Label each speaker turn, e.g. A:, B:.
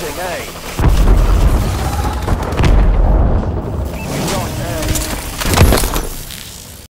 A: losing, eh?